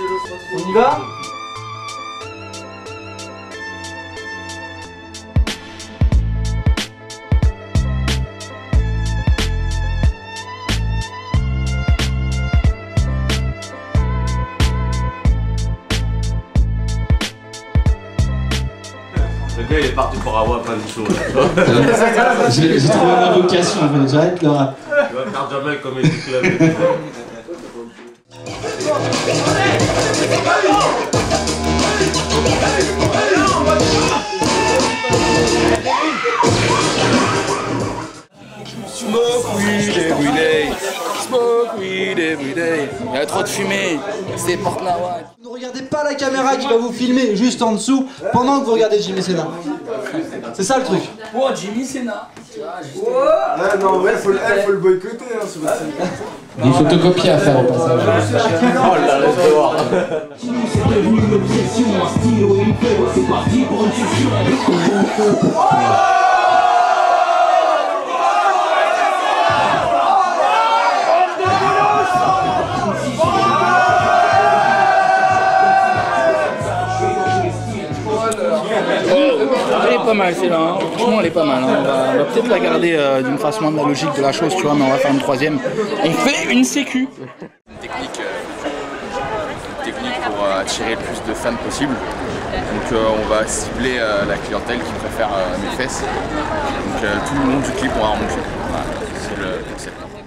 On y va Le gars il est parti pour avoir plein de choses. J'ai trouvé ma vocation, en fait. j'arrête le rap. Il va faire jamais comme il club. Smoke weed every day. Smoke weed every day. Il y a trop de fumée. C'est Port Nawak. Ne regardez pas la caméra qui va vous filmer juste en dessous pendant que vous regardez Jimmy Senna. C'est ça le truc. Oh, Jimmy Senna. Ah non, vrai, faut, le- eh, faut le boycotter, hein, ce mec. Des photocopies à faire au passage. Oh là, laisse voir. Elle est pas mal celle-là, hein. franchement elle est pas mal. hein. On va, peut-être la garder euh, d'une façon analogique de la chose, tu vois, mais on va faire une troisième. On fait une sécu. technique, euh, une technique pour euh, attirer le plus de fans possible. Donc on va cibler la clientèle qui préfère mes fesses. Donc tout le long du clip en mon. Voilà, c'est le concept.